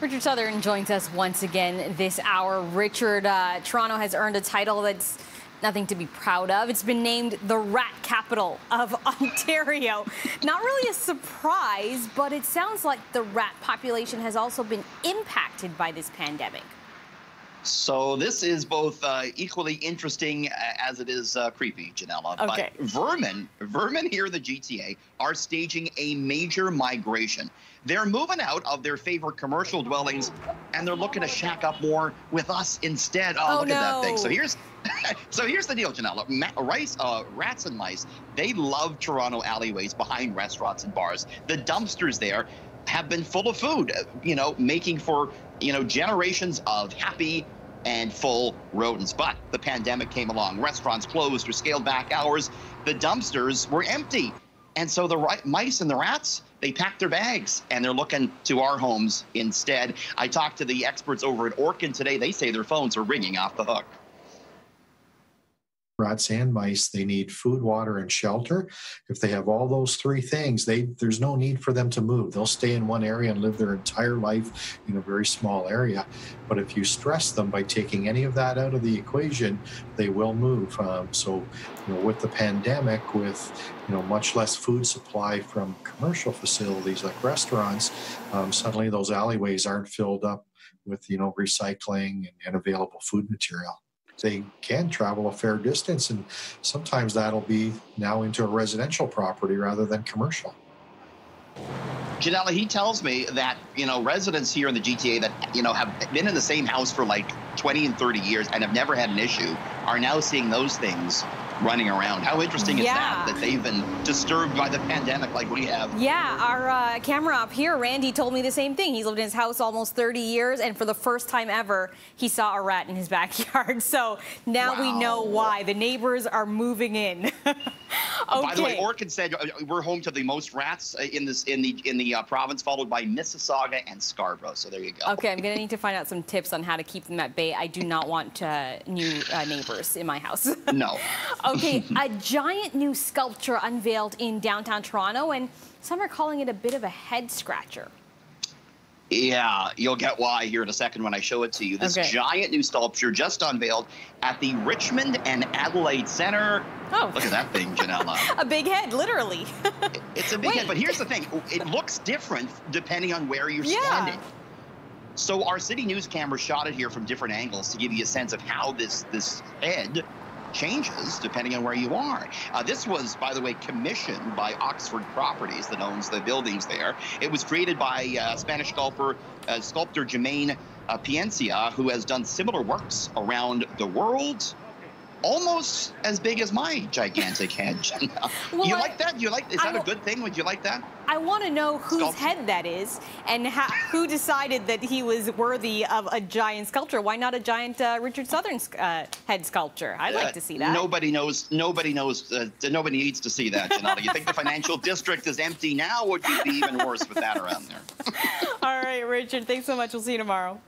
Richard Southern joins us once again this hour. Richard, uh, Toronto has earned a title that's nothing to be proud of. It's been named the rat capital of Ontario. Not really a surprise, but it sounds like the rat population has also been impacted by this pandemic. So this is both uh, equally interesting uh, as it is uh, creepy, Ginella. Okay. But vermin, vermin here in the GTA are staging a major migration. They're moving out of their favorite commercial dwellings, and they're looking to shack up more with us instead. Oh, oh look no. at that thing. So here's, so here's the deal, Ginella. Ma rice, uh, rats and mice, they love Toronto alleyways behind restaurants and bars. The dumpsters there have been full of food, uh, you know, making for, you know, generations of happy and full rodents. But the pandemic came along. Restaurants closed or scaled back hours. The dumpsters were empty. And so the mice and the rats, they packed their bags and they're looking to our homes instead. I talked to the experts over at Orkin today. They say their phones are ringing off the hook rats and mice they need food water and shelter. If they have all those three things they there's no need for them to move. They'll stay in one area and live their entire life in a very small area. But if you stress them by taking any of that out of the equation they will move. Um, so you know with the pandemic with you know much less food supply from commercial facilities like restaurants um, suddenly those alleyways aren't filled up with you know recycling and, and available food material they can travel a fair distance, and sometimes that'll be now into a residential property rather than commercial. Ginella, he tells me that, you know, residents here in the GTA that, you know, have been in the same house for like 20 and 30 years and have never had an issue are now seeing those things running around. How interesting is yeah. that, that they've been disturbed by the pandemic like we have? Yeah, our uh, camera up here, Randy told me the same thing. He's lived in his house almost 30 years, and for the first time ever, he saw a rat in his backyard. So now wow. we know why. The neighbors are moving in. okay. By the way, Orkin said uh, we're home to the most rats uh, in this in the in the uh, province, followed by Mississauga and Scarborough. So there you go. Okay, I'm gonna need to find out some tips on how to keep them at bay. I do not want uh, new uh, neighbors in my house. no. Okay, a giant new sculpture unveiled in downtown Toronto, and some are calling it a bit of a head scratcher. Yeah, you'll get why here in a second when I show it to you. This okay. giant new sculpture just unveiled at the Richmond and Adelaide Center. Oh. Look at that thing, Ginella. a big head, literally. it's a big Wait. head, but here's the thing. It looks different depending on where you're yeah. standing. So our city news camera shot it here from different angles to give you a sense of how this this head changes depending on where you are. Uh, this was, by the way, commissioned by Oxford Properties that owns the buildings there. It was created by uh, Spanish sculptor, uh, sculptor Jaume uh, Plensa, who has done similar works around the world almost as big as my gigantic head. well, you I, like that? You like? Is that a good thing? Would you like that? I want to know whose Sculpt head that is and how, who decided that he was worthy of a giant sculpture. Why not a giant uh, Richard Southern uh, head sculpture? I'd like uh, to see that. Nobody knows. Nobody knows. Uh, nobody needs to see that, Ginella. you think the financial district is empty now? Would you be even worse with that around there? All right, Richard. Thanks so much. We'll see you tomorrow.